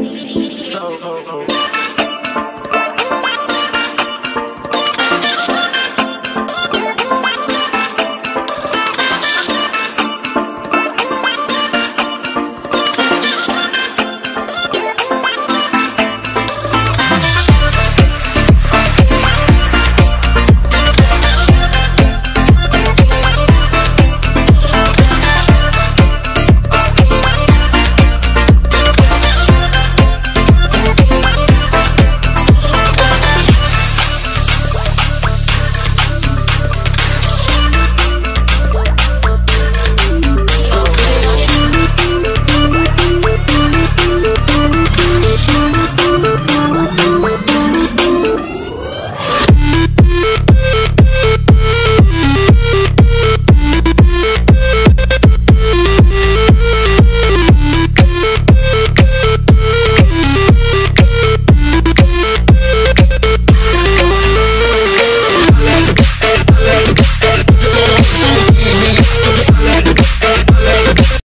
oh, oh, oh.